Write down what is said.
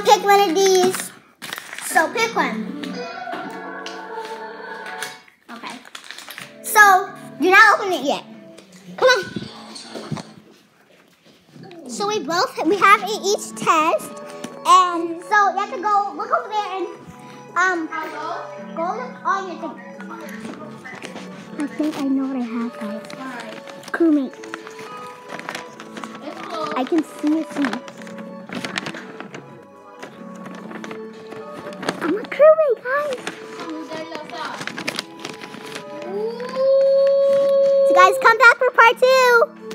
pick one of these. So pick one. Okay. So you're not opening it yet. Come on. So we both we have each test, and so you have to go look over there and um go look on your thing. I think I know what I have, guys. Crewmate. I can see it. See. Guys. So guys, come back for part two.